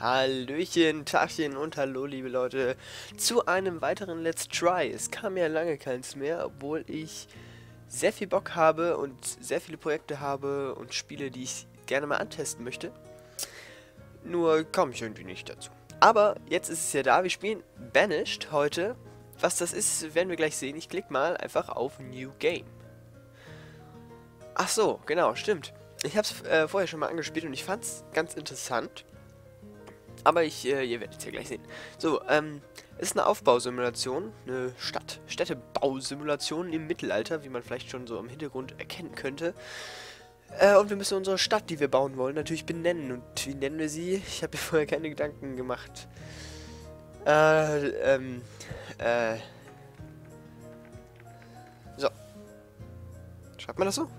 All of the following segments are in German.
Hallöchen, Tachchen und hallo liebe Leute zu einem weiteren Let's Try. Es kam ja lange keins mehr, obwohl ich sehr viel Bock habe und sehr viele Projekte habe und Spiele, die ich gerne mal antesten möchte. Nur komme ich irgendwie nicht dazu. Aber jetzt ist es ja da, wir spielen Banished heute. Was das ist, werden wir gleich sehen. Ich klicke mal einfach auf New Game. Ach so, genau, stimmt. Ich habe es äh, vorher schon mal angespielt und ich fand es ganz interessant. Aber ich, äh, ihr werdet es ja gleich sehen. So, ähm, ist eine Aufbausimulation, eine Stadt, Städtebausimulation im Mittelalter, wie man vielleicht schon so im Hintergrund erkennen könnte. Äh, und wir müssen unsere Stadt, die wir bauen wollen, natürlich benennen. Und wie nennen wir sie? Ich habe mir vorher keine Gedanken gemacht. Äh, ähm, äh. So. Schreibt man das so?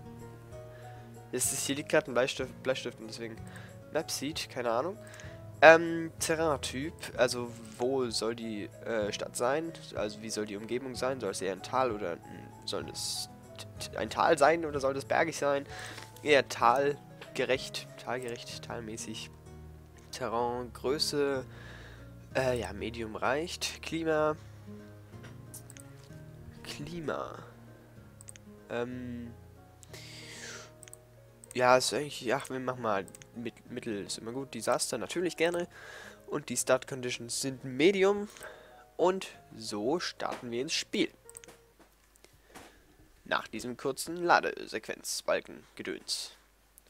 Ist, hier liegt gerade ein Bleistift, Bleistift und deswegen Mapseed, keine Ahnung. Ähm, Terrain-Typ, also wo soll die äh, Stadt sein? Also wie soll die Umgebung sein? Soll es eher ein Tal oder soll es ein Tal sein oder soll das bergig sein? Eher talgerecht, talgerecht, talmäßig. Terrain, Größe, äh, ja, Medium reicht. Klima. Klima. Ähm, ja, ist eigentlich, ja, wir machen mal mit, Mittel, ist immer gut. Desaster natürlich gerne. Und die Start Conditions sind Medium. Und so starten wir ins Spiel. Nach diesem kurzen Ladesequenzbalken Gedöns.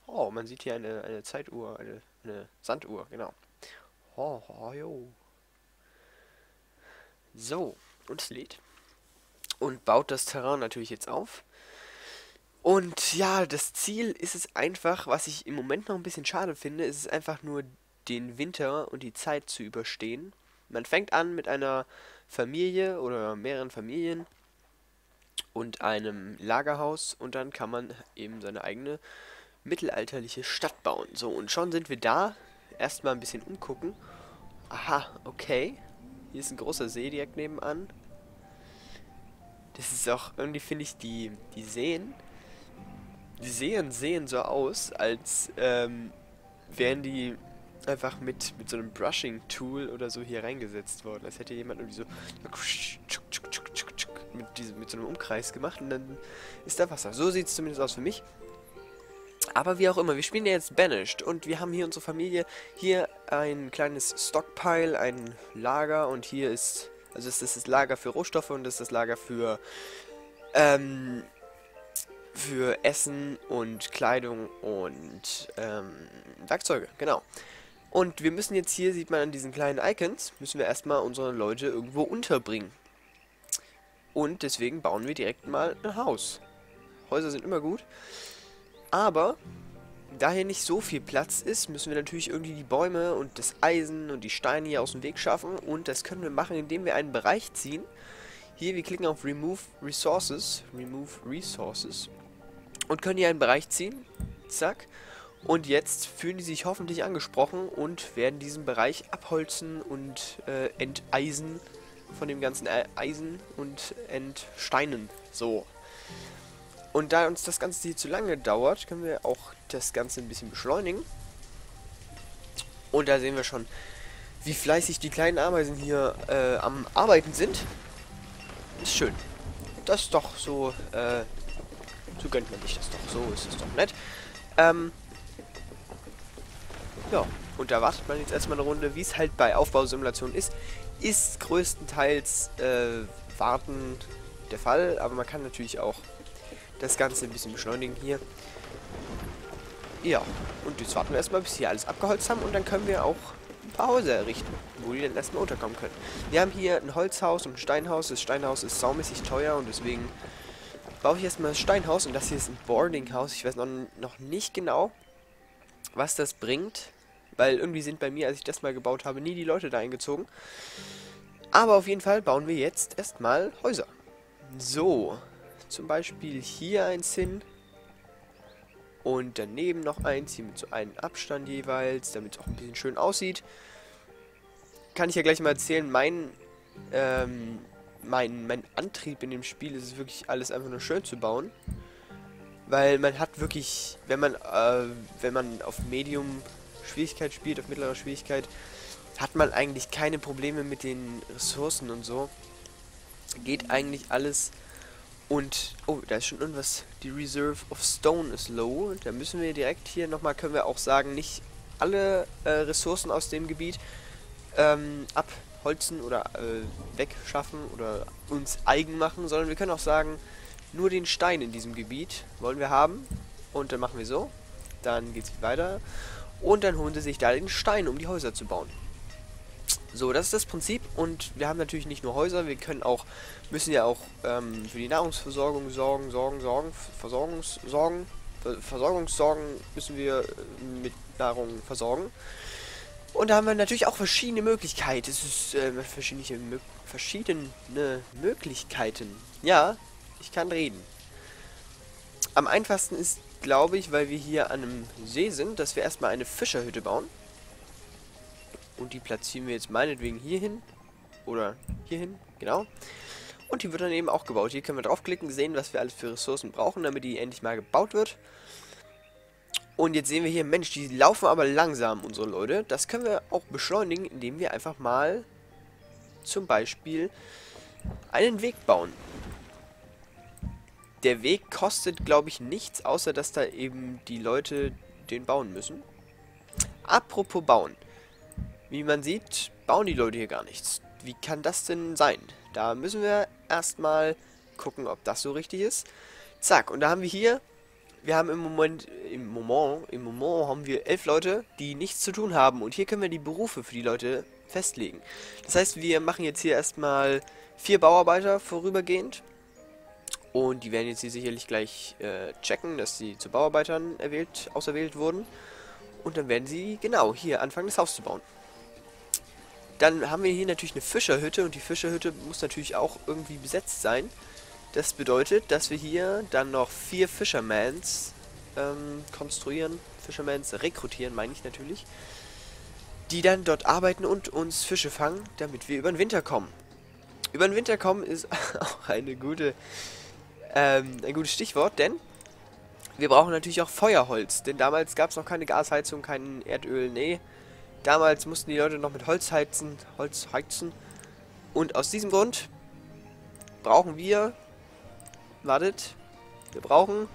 Oh, man sieht hier eine, eine Zeituhr, eine, eine Sanduhr, genau. Oh, oh, jo. So, und es lädt. Und baut das Terrain natürlich jetzt auf. Und ja, das Ziel ist es einfach, was ich im Moment noch ein bisschen schade finde, ist es einfach nur den Winter und die Zeit zu überstehen. Man fängt an mit einer Familie oder mehreren Familien und einem Lagerhaus und dann kann man eben seine eigene mittelalterliche Stadt bauen. So, und schon sind wir da. Erstmal ein bisschen umgucken. Aha, okay. Hier ist ein großer See direkt nebenan. Das ist auch, irgendwie finde ich die, die Seen die Seen sehen so aus, als ähm, wären die einfach mit, mit so einem Brushing-Tool oder so hier reingesetzt worden. Als hätte jemand irgendwie so mit, diesem, mit so einem Umkreis gemacht und dann ist da Wasser. So sieht es zumindest aus für mich. Aber wie auch immer, wir spielen ja jetzt Banished und wir haben hier unsere Familie. Hier ein kleines Stockpile, ein Lager und hier ist, also das ist das Lager für Rohstoffe und das ist das Lager für, ähm, für Essen und Kleidung und ähm, Werkzeuge, genau. Und wir müssen jetzt hier, sieht man an diesen kleinen Icons, müssen wir erstmal unsere Leute irgendwo unterbringen. Und deswegen bauen wir direkt mal ein Haus. Häuser sind immer gut. Aber, da hier nicht so viel Platz ist, müssen wir natürlich irgendwie die Bäume und das Eisen und die Steine hier aus dem Weg schaffen. Und das können wir machen, indem wir einen Bereich ziehen. Hier, wir klicken auf Remove Resources. Remove Resources und können hier einen Bereich ziehen. Zack. Und jetzt fühlen die sich hoffentlich angesprochen und werden diesen Bereich abholzen und äh, enteisen von dem ganzen e Eisen und entsteinen. So. Und da uns das Ganze hier zu lange dauert, können wir auch das Ganze ein bisschen beschleunigen. Und da sehen wir schon, wie fleißig die kleinen Ameisen hier äh, am Arbeiten sind. Ist schön. Das ist doch so äh, so gönnt man sich das doch. So ist es doch nett. Ähm, ja, und da wartet man jetzt erstmal eine Runde. Wie es halt bei Aufbausimulationen ist, ist größtenteils äh, Warten der Fall. Aber man kann natürlich auch das Ganze ein bisschen beschleunigen hier. Ja, und jetzt warten wir erstmal, bis hier alles abgeholzt haben. Und dann können wir auch ein paar Häuser errichten, wo die dann erstmal unterkommen können. Wir haben hier ein Holzhaus und ein Steinhaus. Das Steinhaus ist saumäßig teuer und deswegen baue ich erstmal das Steinhaus und das hier ist ein Boardinghaus. Ich weiß noch, noch nicht genau, was das bringt, weil irgendwie sind bei mir, als ich das mal gebaut habe, nie die Leute da eingezogen. Aber auf jeden Fall bauen wir jetzt erstmal Häuser. So, zum Beispiel hier eins hin und daneben noch eins, hier mit so einem Abstand jeweils, damit es auch ein bisschen schön aussieht. Kann ich ja gleich mal erzählen, mein ähm, mein, mein Antrieb in dem Spiel ist es wirklich alles einfach nur schön zu bauen. Weil man hat wirklich, wenn man, äh, wenn man auf Medium Schwierigkeit spielt, auf mittlerer Schwierigkeit, hat man eigentlich keine Probleme mit den Ressourcen und so. Geht eigentlich alles. Und, oh, da ist schon irgendwas. Die Reserve of Stone ist low. Da müssen wir direkt hier nochmal, können wir auch sagen, nicht alle äh, Ressourcen aus dem Gebiet ähm, abholzen oder äh, wegschaffen oder uns eigen machen, sondern wir können auch sagen, nur den Stein in diesem Gebiet wollen wir haben. Und dann machen wir so. Dann geht es weiter. Und dann holen sie sich da den Stein, um die Häuser zu bauen. So, das ist das Prinzip und wir haben natürlich nicht nur Häuser, wir können auch, müssen ja auch ähm, für die Nahrungsversorgung sorgen, sorgen, sorgen, Versorgungssorgen, Versorgungssorgen müssen wir äh, mit Nahrung versorgen. Und da haben wir natürlich auch verschiedene Möglichkeiten. Es ist äh, verschiedene, Mö verschiedene Möglichkeiten. Ja, ich kann reden. Am einfachsten ist, glaube ich, weil wir hier an einem See sind, dass wir erstmal eine Fischerhütte bauen. Und die platzieren wir jetzt meinetwegen hier hin. Oder hier hin, genau. Und die wird dann eben auch gebaut. Hier können wir draufklicken, sehen, was wir alles für Ressourcen brauchen, damit die endlich mal gebaut wird. Und jetzt sehen wir hier, Mensch, die laufen aber langsam, unsere Leute. Das können wir auch beschleunigen, indem wir einfach mal zum Beispiel einen Weg bauen. Der Weg kostet, glaube ich, nichts, außer dass da eben die Leute den bauen müssen. Apropos bauen. Wie man sieht, bauen die Leute hier gar nichts. Wie kann das denn sein? Da müssen wir erstmal gucken, ob das so richtig ist. Zack, und da haben wir hier, wir haben im Moment, im Moment, im Moment haben wir elf Leute, die nichts zu tun haben. Und hier können wir die Berufe für die Leute festlegen. Das heißt, wir machen jetzt hier erstmal vier Bauarbeiter vorübergehend. Und die werden jetzt hier sicherlich gleich äh, checken, dass sie zu Bauarbeitern erwählt, auserwählt wurden. Und dann werden sie, genau, hier anfangen, das Haus zu bauen. Dann haben wir hier natürlich eine Fischerhütte und die Fischerhütte muss natürlich auch irgendwie besetzt sein. Das bedeutet, dass wir hier dann noch vier Fishermans ähm, konstruieren, Fishermans rekrutieren, meine ich natürlich, die dann dort arbeiten und uns Fische fangen, damit wir über den Winter kommen. Über den Winter kommen ist auch eine gute, ähm, ein gutes Stichwort, denn wir brauchen natürlich auch Feuerholz, denn damals gab es noch keine Gasheizung, kein Erdöl, nee. Damals mussten die Leute noch mit Holz heizen, Holz heizen. Und aus diesem Grund brauchen wir, wartet, wir brauchen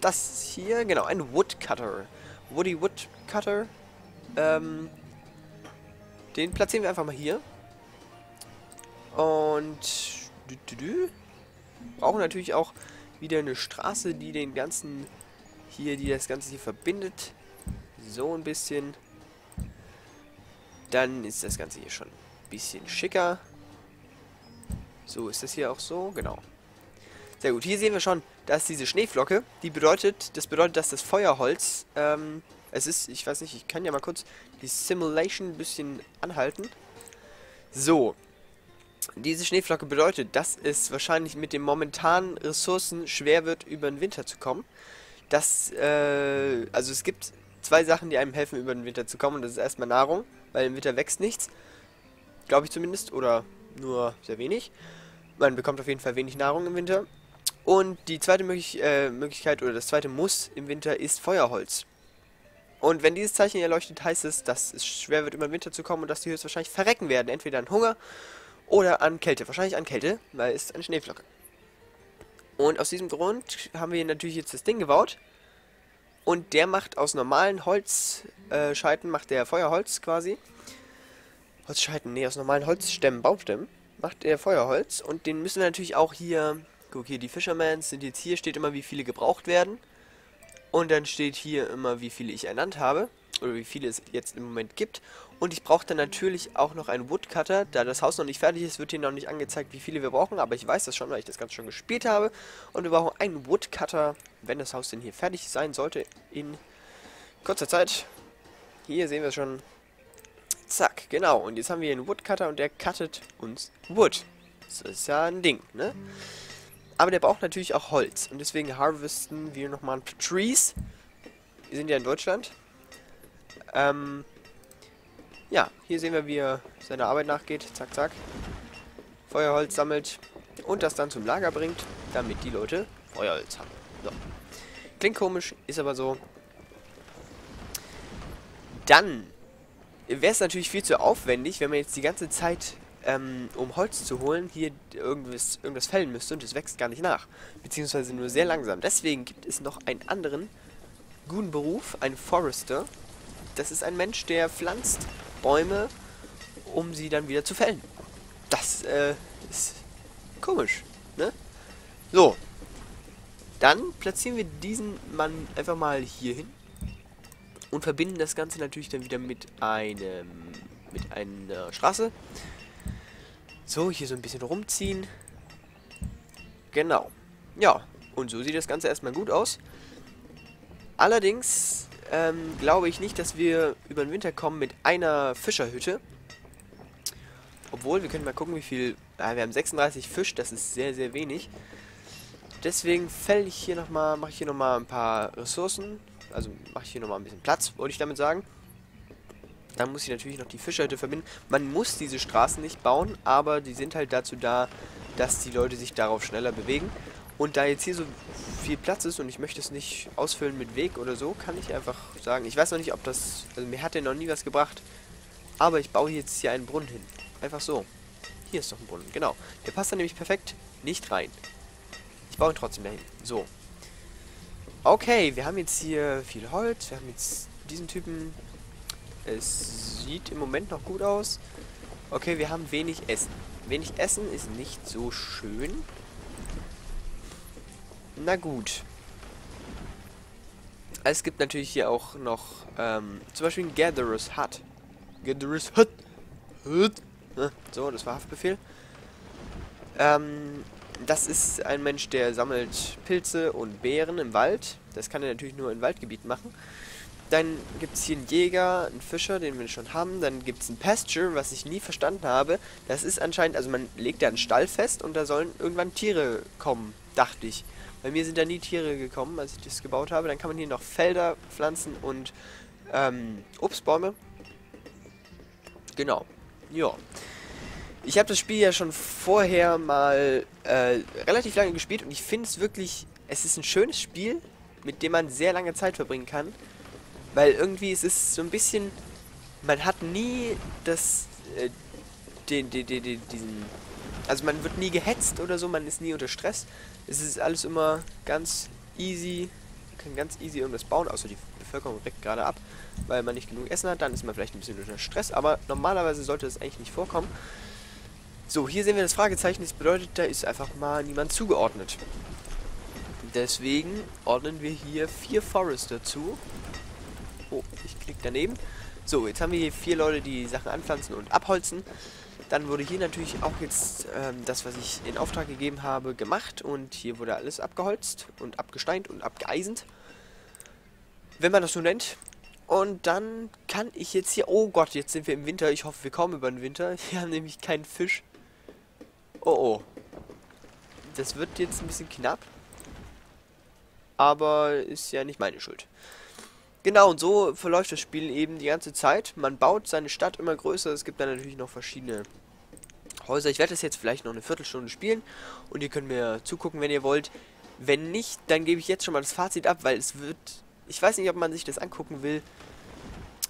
das hier, genau, ein Woodcutter. Woody Woodcutter. Ähm, den platzieren wir einfach mal hier. Und dü, dü, dü, brauchen natürlich auch wieder eine Straße, die den ganzen hier, die das Ganze hier verbindet. So ein bisschen. Dann ist das Ganze hier schon ein bisschen schicker. So, ist das hier auch so? Genau. Sehr gut. Hier sehen wir schon, da ist diese Schneeflocke. Die bedeutet, das bedeutet, dass das Feuerholz, ähm, es ist, ich weiß nicht, ich kann ja mal kurz die Simulation ein bisschen anhalten. So. Diese Schneeflocke bedeutet, dass es wahrscheinlich mit den momentanen Ressourcen schwer wird, über den Winter zu kommen. Das, äh, also es gibt zwei Sachen, die einem helfen, über den Winter zu kommen. Und das ist erstmal Nahrung weil im Winter wächst nichts. Glaube ich zumindest, oder nur sehr wenig. Man bekommt auf jeden Fall wenig Nahrung im Winter. Und die zweite Möglich äh, Möglichkeit, oder das zweite Muss im Winter ist Feuerholz. Und wenn dieses Zeichen hier leuchtet, heißt es, dass es schwer wird, über den Winter zu kommen und dass die höchstwahrscheinlich verrecken werden. Entweder an Hunger oder an Kälte. Wahrscheinlich an Kälte, weil es eine Schneeflocke. Und aus diesem Grund haben wir natürlich jetzt das Ding gebaut. Und der macht aus normalen Holzscheiten, äh, macht der Feuerholz quasi. Holzscheiten, nee, aus normalen Holzstämmen, Baumstämmen, macht er Feuerholz. Und den müssen wir natürlich auch hier, guck hier, die Fishermans sind jetzt hier, steht immer, wie viele gebraucht werden. Und dann steht hier immer, wie viele ich ernannt habe. Oder wie viele es jetzt im Moment gibt. Und ich brauche dann natürlich auch noch einen Woodcutter. Da das Haus noch nicht fertig ist, wird hier noch nicht angezeigt, wie viele wir brauchen. Aber ich weiß das schon, weil ich das Ganze schon gespielt habe. Und wir brauchen einen Woodcutter, wenn das Haus denn hier fertig sein sollte, in kurzer Zeit. Hier sehen wir schon. Zack, genau. Und jetzt haben wir hier einen Woodcutter und der cuttet uns Wood. Das ist ja ein Ding, ne? Aber der braucht natürlich auch Holz. Und deswegen harvesten wir nochmal ein paar Trees. Wir sind ja in Deutschland. Ähm, ja, hier sehen wir, wie er seiner Arbeit nachgeht. Zack, zack. Feuerholz sammelt und das dann zum Lager bringt, damit die Leute Feuerholz haben. So. Klingt komisch, ist aber so. Dann wäre es natürlich viel zu aufwendig, wenn man jetzt die ganze Zeit, ähm, um Holz zu holen, hier irgendwas, irgendwas fällen müsste und es wächst gar nicht nach. Beziehungsweise nur sehr langsam. Deswegen gibt es noch einen anderen guten Beruf, einen Forester. Das ist ein Mensch, der pflanzt Bäume, um sie dann wieder zu fällen. Das äh, ist komisch, ne? So. Dann platzieren wir diesen Mann einfach mal hier hin und verbinden das Ganze natürlich dann wieder mit einem mit einer Straße. So, hier so ein bisschen rumziehen. Genau. Ja, und so sieht das Ganze erstmal gut aus. Allerdings ähm, glaube ich nicht, dass wir über den Winter kommen mit einer Fischerhütte. Obwohl, wir können mal gucken, wie viel... Ah, wir haben 36 Fisch, das ist sehr, sehr wenig. Deswegen fäll ich hier nochmal, mache ich hier nochmal ein paar Ressourcen also mache ich hier nochmal ein bisschen Platz, wollte ich damit sagen. Dann muss ich natürlich noch die Fischerhütte verbinden. Man muss diese Straßen nicht bauen, aber die sind halt dazu da, dass die Leute sich darauf schneller bewegen. Und da jetzt hier so viel Platz ist und ich möchte es nicht ausfüllen mit Weg oder so, kann ich einfach sagen, ich weiß noch nicht, ob das, also mir hat der noch nie was gebracht, aber ich baue jetzt hier einen Brunnen hin. Einfach so. Hier ist doch ein Brunnen, genau. Der passt da nämlich perfekt nicht rein. Ich baue ihn trotzdem dahin. So, Okay, wir haben jetzt hier viel Holz. Wir haben jetzt diesen Typen. Es sieht im Moment noch gut aus. Okay, wir haben wenig Essen. Wenig Essen ist nicht so schön. Na gut. Es gibt natürlich hier auch noch ähm, zum Beispiel ein Gatherer's Hut. Gatherer's Hut. Hut. So, das war Haftbefehl. Ähm, das ist ein Mensch, der sammelt Pilze und Beeren im Wald. Das kann er natürlich nur in Waldgebieten machen. Dann gibt es hier einen Jäger, einen Fischer, den wir schon haben. Dann gibt es einen Pasture, was ich nie verstanden habe. Das ist anscheinend, also man legt da einen Stall fest und da sollen irgendwann Tiere kommen, dachte ich. Bei mir sind da nie Tiere gekommen, als ich das gebaut habe. Dann kann man hier noch Felder pflanzen und ähm, Obstbäume. Genau. Ja. Ich habe das Spiel ja schon vorher mal äh, relativ lange gespielt und ich finde es wirklich, es ist ein schönes Spiel, mit dem man sehr lange Zeit verbringen kann. Weil irgendwie es ist so ein bisschen, man hat nie das, äh, den, den, den, den, diesen, also man wird nie gehetzt oder so, man ist nie unter Stress. Es ist alles immer ganz easy, man kann ganz easy irgendwas bauen, außer die Bevölkerung reckt gerade ab, weil man nicht genug Essen hat, dann ist man vielleicht ein bisschen unter Stress, aber normalerweise sollte das eigentlich nicht vorkommen. So, hier sehen wir das Fragezeichen. Das bedeutet, da ist einfach mal niemand zugeordnet. Deswegen ordnen wir hier vier Forester zu. Oh, ich klicke daneben. So, jetzt haben wir hier vier Leute, die Sachen anpflanzen und abholzen. Dann wurde hier natürlich auch jetzt ähm, das, was ich in Auftrag gegeben habe, gemacht. Und hier wurde alles abgeholzt und abgesteint und abgeeisend. Wenn man das so nennt. Und dann kann ich jetzt hier... Oh Gott, jetzt sind wir im Winter. Ich hoffe, wir kommen über den Winter. Wir haben nämlich keinen Fisch. Oh oh. Das wird jetzt ein bisschen knapp. Aber ist ja nicht meine Schuld. Genau, und so verläuft das Spiel eben die ganze Zeit. Man baut seine Stadt immer größer. Es gibt dann natürlich noch verschiedene Häuser. Ich werde das jetzt vielleicht noch eine Viertelstunde spielen. Und ihr könnt mir zugucken, wenn ihr wollt. Wenn nicht, dann gebe ich jetzt schon mal das Fazit ab, weil es wird... Ich weiß nicht, ob man sich das angucken will.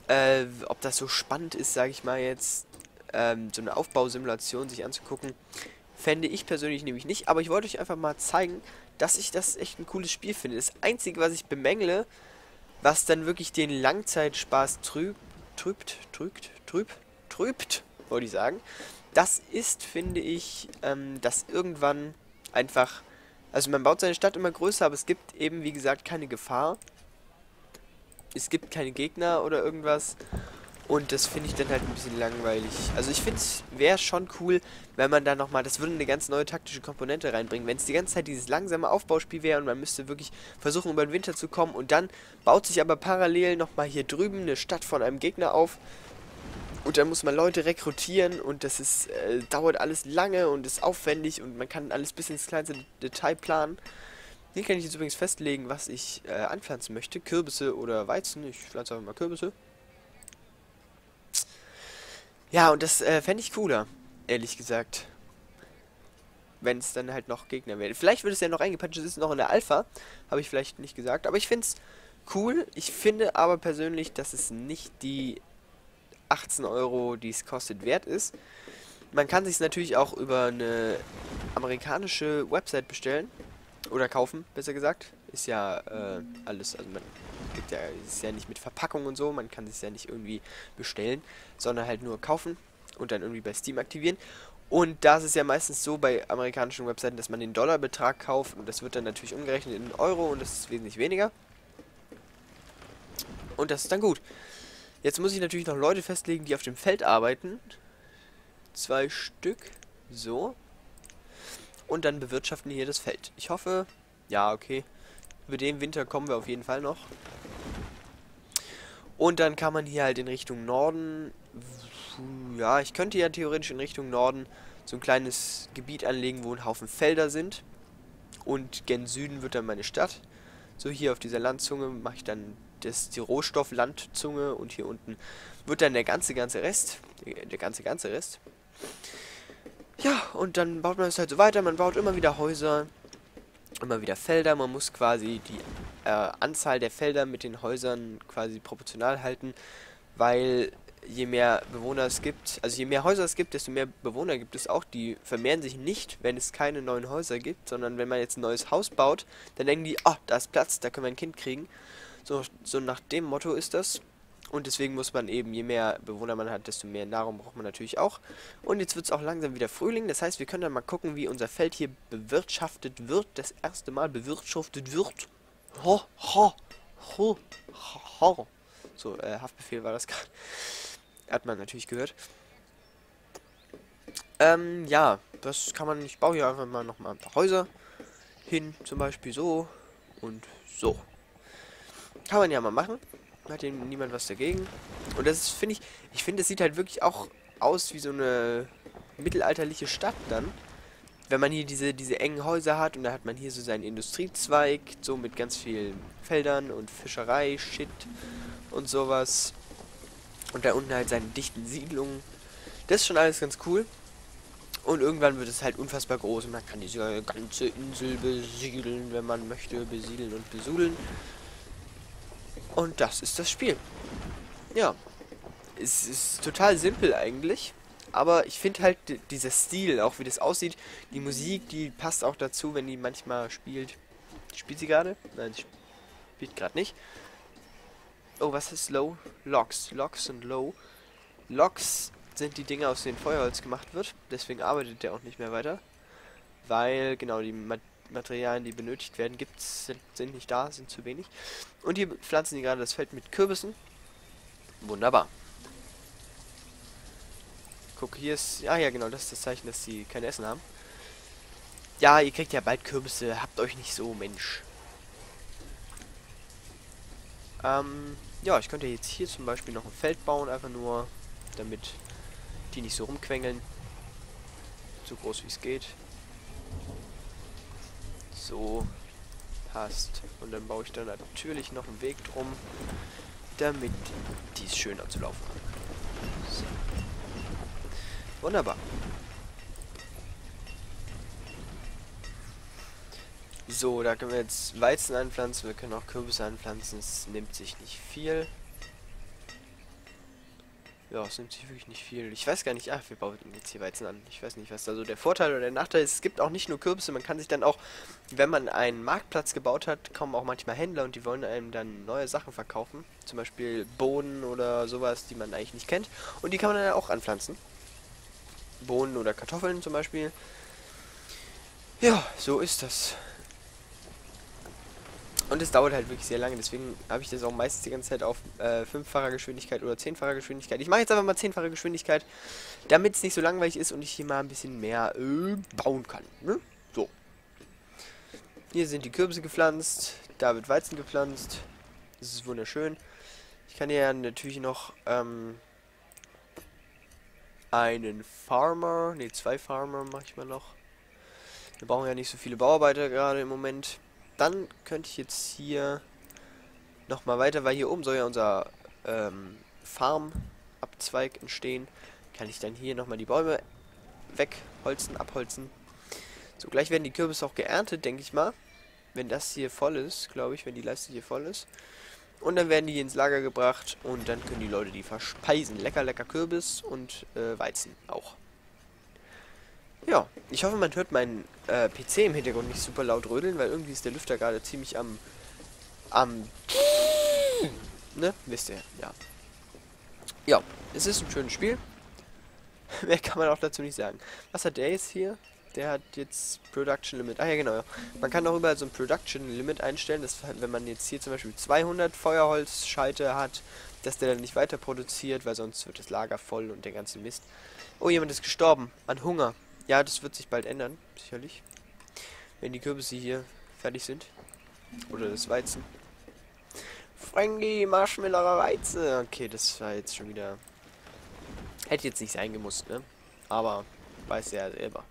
Äh, ob das so spannend ist, sage ich mal jetzt. Ähm, so eine Aufbausimulation sich anzugucken. Fände ich persönlich nämlich nicht, aber ich wollte euch einfach mal zeigen, dass ich das echt ein cooles Spiel finde. Das Einzige, was ich bemängle, was dann wirklich den Langzeitspaß trübt, trübt, trübt, trübt, trübt, wollte ich sagen, das ist, finde ich, ähm, dass irgendwann einfach, also man baut seine Stadt immer größer, aber es gibt eben, wie gesagt, keine Gefahr. Es gibt keine Gegner oder irgendwas. Und das finde ich dann halt ein bisschen langweilig. Also ich finde es wäre schon cool, wenn man da nochmal, das würde eine ganz neue taktische Komponente reinbringen. Wenn es die ganze Zeit dieses langsame Aufbauspiel wäre und man müsste wirklich versuchen, über den Winter zu kommen und dann baut sich aber parallel nochmal hier drüben eine Stadt von einem Gegner auf. Und dann muss man Leute rekrutieren und das ist, äh, dauert alles lange und ist aufwendig und man kann alles bis ins kleinste Detail planen. Hier kann ich jetzt übrigens festlegen, was ich äh, anpflanzen möchte. Kürbisse oder Weizen. Ich pflanze einfach mal Kürbisse. Ja, und das äh, fände ich cooler, ehrlich gesagt. Wenn es dann halt noch Gegner wäre. Vielleicht wird es ja noch eingepatscht, es ist noch in der Alpha. Habe ich vielleicht nicht gesagt. Aber ich finde es cool. Ich finde aber persönlich, dass es nicht die 18 Euro, die es kostet, wert ist. Man kann sich natürlich auch über eine amerikanische Website bestellen. Oder kaufen, besser gesagt. Ist ja äh, alles, also man gibt ja, ist ja nicht mit Verpackung und so, man kann es ja nicht irgendwie bestellen, sondern halt nur kaufen und dann irgendwie bei Steam aktivieren. Und da ist es ja meistens so bei amerikanischen Webseiten, dass man den Dollarbetrag kauft und das wird dann natürlich umgerechnet in Euro und das ist wesentlich weniger. Und das ist dann gut. Jetzt muss ich natürlich noch Leute festlegen, die auf dem Feld arbeiten. Zwei Stück. So. Und dann bewirtschaften hier das Feld. Ich hoffe, ja, okay. Über den Winter kommen wir auf jeden Fall noch. Und dann kann man hier halt in Richtung Norden ja, ich könnte ja theoretisch in Richtung Norden so ein kleines Gebiet anlegen, wo ein Haufen Felder sind. Und gen Süden wird dann meine Stadt. So hier auf dieser Landzunge mache ich dann das, die Rohstofflandzunge und hier unten wird dann der ganze, ganze Rest. Der ganze, ganze Rest. Ja, und dann baut man es halt so weiter. Man baut immer wieder Häuser, immer wieder Felder. Man muss quasi die äh, Anzahl der Felder mit den Häusern quasi proportional halten, weil je mehr Bewohner es gibt, also je mehr Häuser es gibt, desto mehr Bewohner gibt es auch. Die vermehren sich nicht, wenn es keine neuen Häuser gibt, sondern wenn man jetzt ein neues Haus baut, dann denken die, oh, da ist Platz, da können wir ein Kind kriegen. So, so nach dem Motto ist das. Und deswegen muss man eben, je mehr Bewohner man hat, desto mehr Nahrung braucht man natürlich auch. Und jetzt wird es auch langsam wieder Frühling. Das heißt, wir können dann mal gucken, wie unser Feld hier bewirtschaftet wird. Das erste Mal bewirtschaftet wird. Ho, ho, ho, ho. So, äh, Haftbefehl war das gerade. Hat man natürlich gehört. Ähm, ja, das kann man, ich baue hier einfach mal noch mal ein paar Häuser hin, zum Beispiel so und so. Kann man ja mal machen. Hat hier niemand was dagegen. Und das finde ich, ich finde, es sieht halt wirklich auch aus wie so eine mittelalterliche Stadt dann. Wenn man hier diese, diese engen Häuser hat und da hat man hier so seinen Industriezweig, so mit ganz vielen Feldern und Fischerei, Shit und sowas. Und da unten halt seine dichten Siedlungen. Das ist schon alles ganz cool. Und irgendwann wird es halt unfassbar groß und man kann diese ganze Insel besiedeln, wenn man möchte, besiedeln und besudeln. Und das ist das Spiel. Ja. Es ist total simpel eigentlich. Aber ich finde halt dieser Stil, auch wie das aussieht, die Musik, die passt auch dazu, wenn die manchmal spielt. Spielt sie gerade? Nein, spielt gerade nicht. Oh, was ist Low? Logs. Logs und Low. Logs sind die Dinge, aus denen Feuerholz gemacht wird. Deswegen arbeitet der auch nicht mehr weiter. Weil, genau, die Materialien, die benötigt werden, gibt's, sind, sind nicht da, sind zu wenig. Und hier pflanzen die gerade das Feld mit Kürbissen. Wunderbar. Guck, hier ist... Ja, ja, genau, das ist das Zeichen, dass sie kein Essen haben. Ja, ihr kriegt ja bald Kürbisse. Habt euch nicht so, Mensch. Ähm, ja, ich könnte jetzt hier zum Beispiel noch ein Feld bauen, einfach nur, damit die nicht so rumquengeln. So groß wie es geht. So, passt. Und dann baue ich da natürlich noch einen Weg drum, damit dies schöner zu laufen hat. So. Wunderbar. So, da können wir jetzt Weizen anpflanzen, wir können auch Kürbisse anpflanzen, es nimmt sich nicht viel. Ja, es nimmt sich wirklich nicht viel. Ich weiß gar nicht, ach, wir bauen jetzt hier Weizen an. Ich weiß nicht, was da so der Vorteil oder der Nachteil ist. Es gibt auch nicht nur Kürbisse, man kann sich dann auch, wenn man einen Marktplatz gebaut hat, kommen auch manchmal Händler und die wollen einem dann neue Sachen verkaufen. Zum Beispiel Bohnen oder sowas, die man eigentlich nicht kennt. Und die kann man dann auch anpflanzen. Bohnen oder Kartoffeln zum Beispiel. Ja, so ist das. Und es dauert halt wirklich sehr lange, deswegen habe ich das auch meistens die ganze Zeit auf äh, 5-facher Geschwindigkeit oder 10-facher Geschwindigkeit. Ich mache jetzt einfach mal 10-fache Geschwindigkeit, damit es nicht so langweilig ist und ich hier mal ein bisschen mehr äh, bauen kann. Ne? So. Hier sind die Kürbisse gepflanzt, da wird Weizen gepflanzt. Das ist wunderschön. Ich kann hier natürlich noch ähm, einen Farmer, ne, zwei Farmer mache ich mal noch. Wir brauchen ja nicht so viele Bauarbeiter gerade im Moment. Dann könnte ich jetzt hier nochmal weiter, weil hier oben soll ja unser ähm, Farmabzweig entstehen. Kann ich dann hier nochmal die Bäume wegholzen, abholzen. So, gleich werden die Kürbisse auch geerntet, denke ich mal. wenn das hier voll ist, glaube ich, wenn die Leiste hier voll ist. Und dann werden die ins Lager gebracht und dann können die Leute die verspeisen. Lecker, lecker Kürbis und äh, Weizen auch. Ja, ich hoffe, man hört meinen äh, PC im Hintergrund nicht super laut rödeln, weil irgendwie ist der Lüfter gerade ziemlich am... am... ne? Wisst ihr, ja. Ja, es ist ein schönes Spiel. Mehr kann man auch dazu nicht sagen. Was hat der jetzt hier? Der hat jetzt Production Limit. Ah ja, genau. Man kann auch überall so ein Production Limit einstellen, dass wenn man jetzt hier zum Beispiel 200 Feuerholzscheite hat, dass der dann nicht weiter produziert, weil sonst wird das Lager voll und der ganze Mist. Oh, jemand ist gestorben. An Hunger. Ja, das wird sich bald ändern, sicherlich. Wenn die Kürbisse hier fertig sind. Oder das Weizen. Frankie, Marshmallow Weizen. Okay, das war jetzt schon wieder... Hätte jetzt nicht sein gemusst, ne? Aber weiß er ja selber.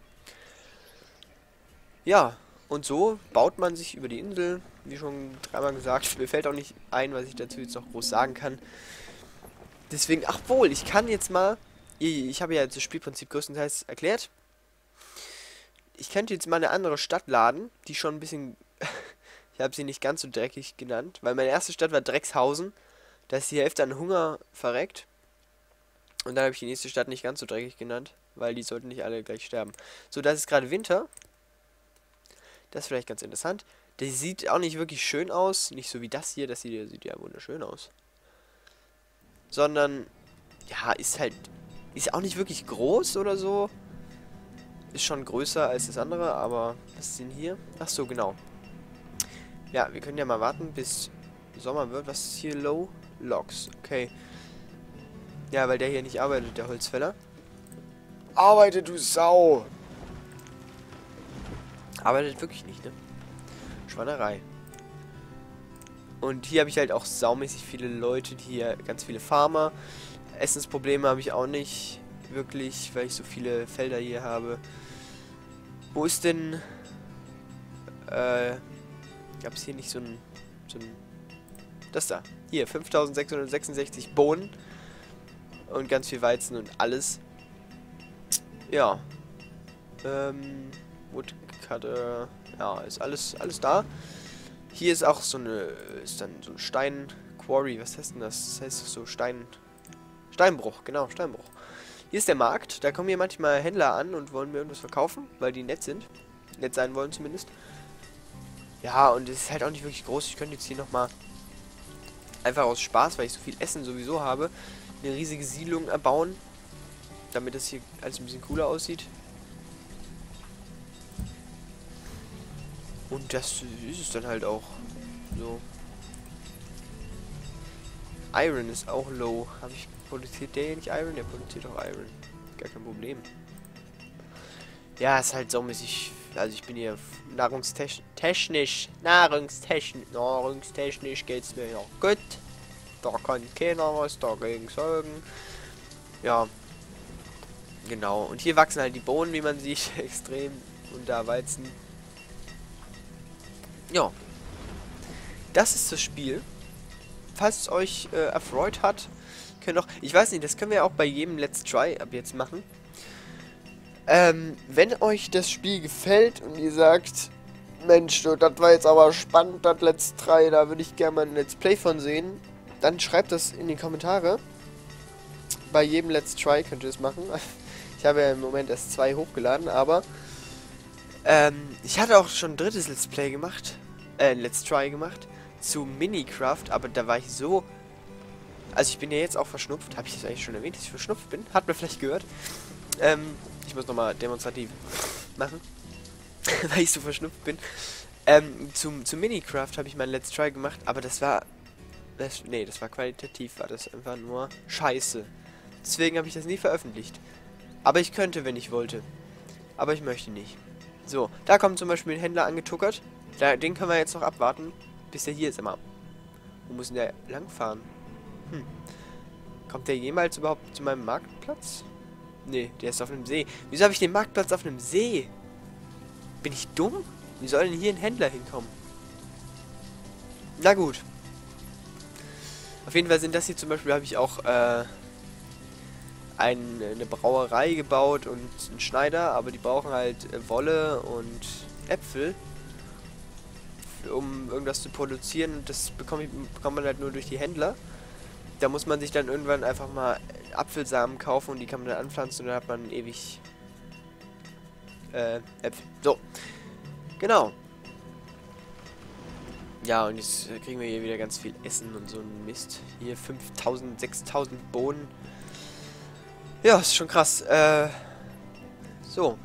Ja, und so baut man sich über die Insel, wie schon dreimal gesagt. Mir fällt auch nicht ein, was ich dazu jetzt noch groß sagen kann. Deswegen, ach wohl, ich kann jetzt mal... Ich habe ja das Spielprinzip größtenteils erklärt. Ich könnte jetzt mal eine andere Stadt laden, die schon ein bisschen... ich habe sie nicht ganz so dreckig genannt, weil meine erste Stadt war Dreckshausen. Da ist die Hälfte an Hunger verreckt. Und dann habe ich die nächste Stadt nicht ganz so dreckig genannt, weil die sollten nicht alle gleich sterben. So, das ist gerade Winter. Das ist vielleicht ganz interessant. Der sieht auch nicht wirklich schön aus. Nicht so wie das hier. Das hier sieht ja wunderschön aus. Sondern, ja, ist halt... Ist auch nicht wirklich groß oder so. Ist schon größer als das andere, aber... Was ist denn hier? Ach so, genau. Ja, wir können ja mal warten, bis Sommer wird. Was ist hier? Low Logs. Okay. Ja, weil der hier nicht arbeitet, der Holzfäller. Arbeite, du Sau! Arbeitet wirklich nicht, ne? Schweinerei. Und hier habe ich halt auch saumäßig viele Leute, die hier ganz viele Farmer. Essensprobleme habe ich auch nicht wirklich, weil ich so viele Felder hier habe. Wo ist denn... Äh... Gab es hier nicht so ein... So. Das da. Hier, 5666 Bohnen. Und ganz viel Weizen und alles. Ja. Ähm... Woodcutter. Ja, ist alles, alles da. Hier ist auch so eine, ist dann so ein Stein Quarry. Was heißt denn das? Das heißt so Stein, Steinbruch, genau, Steinbruch. Hier ist der Markt. Da kommen hier manchmal Händler an und wollen mir irgendwas verkaufen, weil die nett sind. Nett sein wollen zumindest. Ja, und es ist halt auch nicht wirklich groß. Ich könnte jetzt hier nochmal einfach aus Spaß, weil ich so viel Essen sowieso habe, eine riesige Siedlung erbauen. Damit das hier alles ein bisschen cooler aussieht. Und das ist es dann halt auch. So. Iron ist auch low. Habe ich produziert der hier nicht Iron? Der produziert auch Iron. Gar kein Problem. Ja, ist halt so mäßig. Also ich bin hier nahrungstechnisch, nahrungstechnisch, nahrungstechnisch geht's mir ja gut. Da kann keiner was dagegen sagen. Ja. Genau. Und hier wachsen halt die Bohnen, wie man sieht, extrem. Und da Weizen. Ja. Das ist das Spiel. Falls es euch äh, erfreut hat, können auch... Ich weiß nicht, das können wir auch bei jedem Let's Try ab jetzt machen. Ähm, wenn euch das Spiel gefällt und ihr sagt, Mensch, das war jetzt aber spannend, das Let's Try, da würde ich gerne mal ein Let's Play von sehen, dann schreibt das in die Kommentare. Bei jedem Let's Try könnt ihr das machen. Ich habe ja im Moment erst zwei hochgeladen, aber ähm, ich hatte auch schon ein drittes Let's Play gemacht äh, Let's Try gemacht zu Minecraft, aber da war ich so... Also ich bin ja jetzt auch verschnupft. Habe ich das eigentlich schon erwähnt, dass ich verschnupft bin? Hat man vielleicht gehört. Ähm, ich muss nochmal demonstrativ machen. weil ich so verschnupft bin. Ähm, zum, zu Minecraft habe ich mein Let's Try gemacht, aber das war... Das, nee, das war qualitativ, war das einfach nur scheiße. Deswegen habe ich das nie veröffentlicht. Aber ich könnte, wenn ich wollte. Aber ich möchte nicht. So, da kommt zum Beispiel ein Händler angetuckert. Da, den können wir jetzt noch abwarten, bis der hier ist immer. Wo muss denn der langfahren? Hm. Kommt der jemals überhaupt zu meinem Marktplatz? Nee, der ist auf einem See. Wieso habe ich den Marktplatz auf einem See? Bin ich dumm? Wie soll denn hier ein Händler hinkommen? Na gut. Auf jeden Fall sind das hier zum Beispiel, habe ich auch äh, ein, eine Brauerei gebaut und einen Schneider, aber die brauchen halt äh, Wolle und Äpfel um irgendwas zu produzieren. Und das bekommt, bekommt man halt nur durch die Händler. Da muss man sich dann irgendwann einfach mal Apfelsamen kaufen und die kann man dann anpflanzen und dann hat man ewig äh, Äpfel. So. Genau. Ja, und jetzt kriegen wir hier wieder ganz viel Essen und so ein Mist. Hier 5000, 6000 Bohnen. Ja, ist schon krass. Äh, so.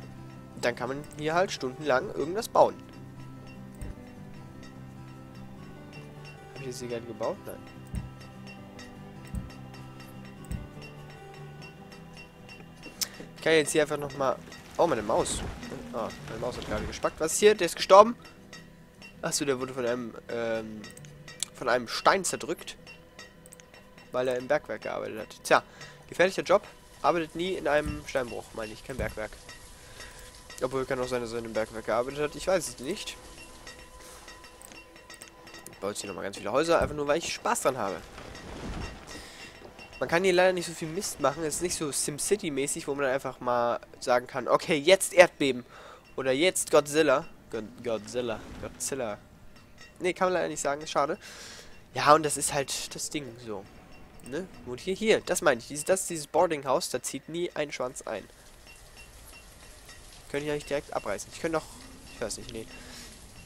Dann kann man hier halt stundenlang irgendwas bauen. Habe ich jetzt hier gerade gebaut? Nein. Ich kann jetzt hier einfach nochmal... Oh, meine Maus. Ah, meine Maus hat gerade gespackt. Was ist hier? Der ist gestorben? Achso, der wurde von einem, ähm, von einem Stein zerdrückt. Weil er im Bergwerk gearbeitet hat. Tja, gefährlicher Job. Arbeitet nie in einem Steinbruch, meine ich. Kein Bergwerk. Obwohl, kann auch sein, dass er in einem Bergwerk gearbeitet hat. Ich weiß es nicht. Ich baue jetzt hier nochmal ganz viele Häuser, einfach nur, weil ich Spaß dran habe. Man kann hier leider nicht so viel Mist machen. Es ist nicht so SimCity-mäßig, wo man einfach mal sagen kann, okay, jetzt Erdbeben. Oder jetzt Godzilla. God Godzilla. Godzilla. Ne, kann man leider nicht sagen, schade. Ja, und das ist halt das Ding so. Ne? Und hier, hier, das meine ich. Dieses, das ist dieses Boardinghaus, da zieht nie ein Schwanz ein. Könnte ich eigentlich direkt abreißen. Ich könnte doch. Ich weiß nicht, nee.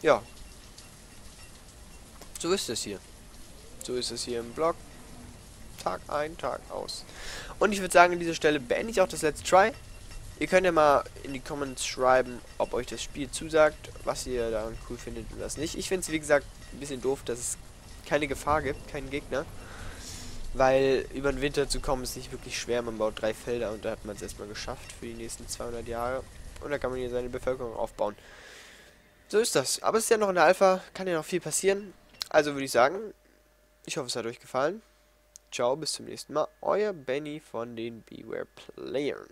Ja. So ist es hier. So ist es hier im Blog. Tag ein, Tag aus. Und ich würde sagen, an dieser Stelle beende ich auch das Let's Try. Ihr könnt ja mal in die Comments schreiben, ob euch das Spiel zusagt, was ihr daran cool findet und was nicht. Ich finde es, wie gesagt, ein bisschen doof, dass es keine Gefahr gibt, keinen Gegner. Weil über den Winter zu kommen ist nicht wirklich schwer. Man baut drei Felder und da hat man es erstmal geschafft für die nächsten 200 Jahre. Und da kann man hier seine Bevölkerung aufbauen. So ist das. Aber es ist ja noch in der Alpha, kann ja noch viel passieren. Also würde ich sagen, ich hoffe es hat euch gefallen. Ciao, bis zum nächsten Mal. Euer Benny von den Beware Playern.